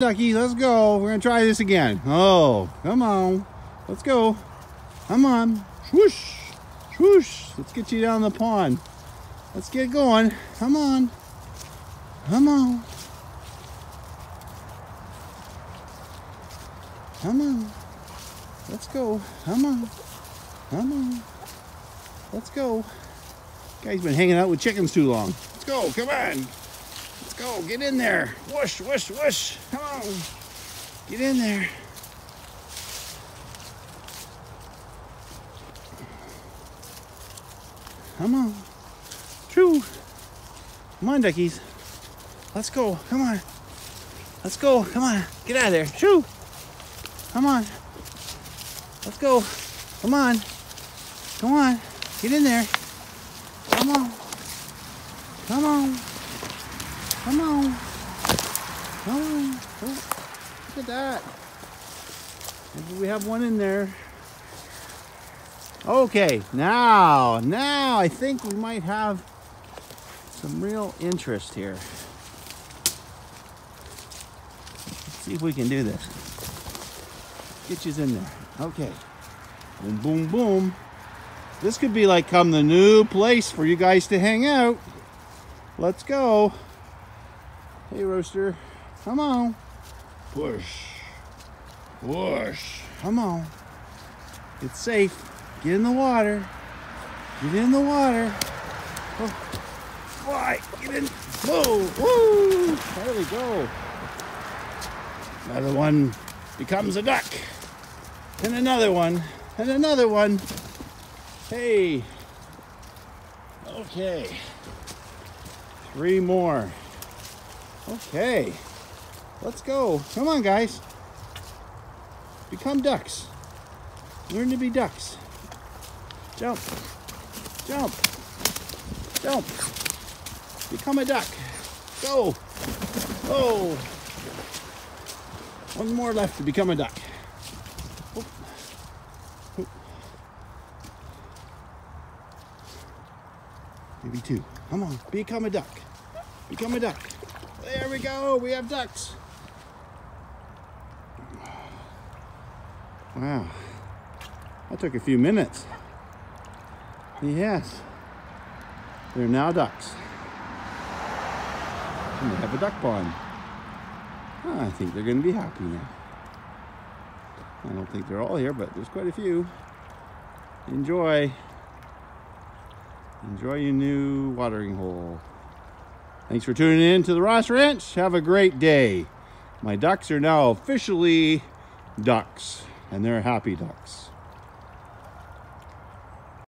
Ducky, let's go. We're gonna try this again. Oh, come on. Let's go. Come on. Swoosh. Swoosh. Let's get you down the pond. Let's get going. Come on. Come on. Come on. Let's go. Come on. Come on. Let's go. Guy's been hanging out with chickens too long. Let's go. Come on. Go. Get in there. Whoosh, whoosh, whoosh. Come on. Get in there. Come on. True. Come on, duckies. Let's go. Come on. Let's go. Come on. Get out of there. Shoo. Come on. Let's go. Come on. Come on. Get in there. Come on. Come on. Come on. Come on. Oh, look at that. Maybe we have one in there. Okay, now, now I think we might have some real interest here. Let's see if we can do this. Get you in there. Okay. Boom, boom, boom. This could be like come the new place for you guys to hang out. Let's go. Hey, Roaster. Come on. Push. Push. Come on. It's safe. Get in the water. Get in the water. Oh. Fly. Get in. Whoa. Woo. There we go. Another one becomes a duck. And another one. And another one. Hey. Okay. Three more. Okay. Let's go. Come on, guys. Become ducks. Learn to be ducks. Jump. Jump. Jump. Become a duck. Go. Oh. One more left to become a duck. Maybe two. Come on. Become a duck. Become a duck. There we go. We have ducks. Wow. That took a few minutes. Yes. They're now ducks. And they have a duck pond. I think they're going to be happy now. I don't think they're all here, but there's quite a few. Enjoy. Enjoy your new watering hole. Thanks for tuning in to the Ross Ranch. Have a great day. My ducks are now officially ducks, and they're happy ducks.